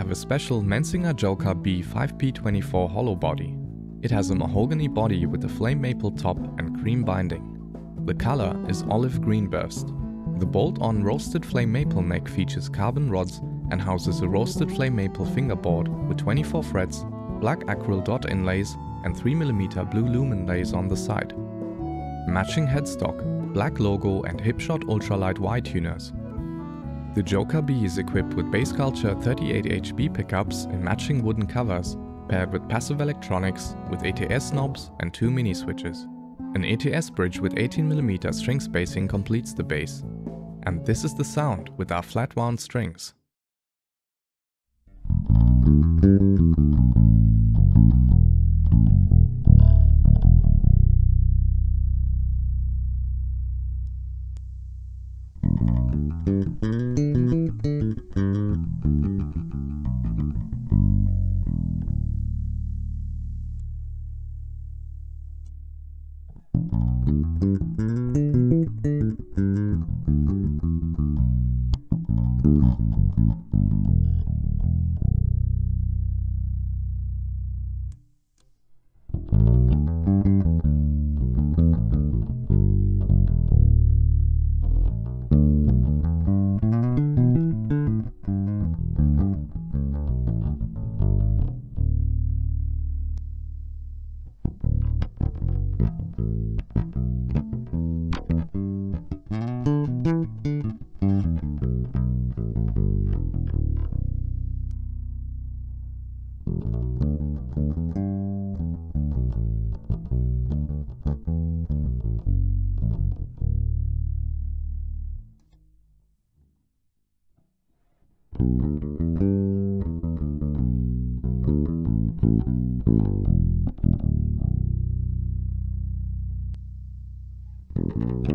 Have a special Mensinger Joker B 5P24 hollow body. It has a mahogany body with a flame maple top and cream binding. The color is olive green burst. The bolt-on roasted flame maple neck features carbon rods and houses a roasted flame maple fingerboard with 24 frets, black acryl dot inlays and 3mm blue Luminlays on the side. Matching headstock, black logo and Hipshot ultralight Y tuners. The Joker B is equipped with Bassculture 38HB pickups in matching wooden covers, paired with passive electronics with ATS knobs and two mini switches. An ATS bridge with 18mm string spacing completes the bass. And this is the sound with our flat wound strings. Mm-hmm. Thank you. Thank mm -hmm. you. Mm-hmm.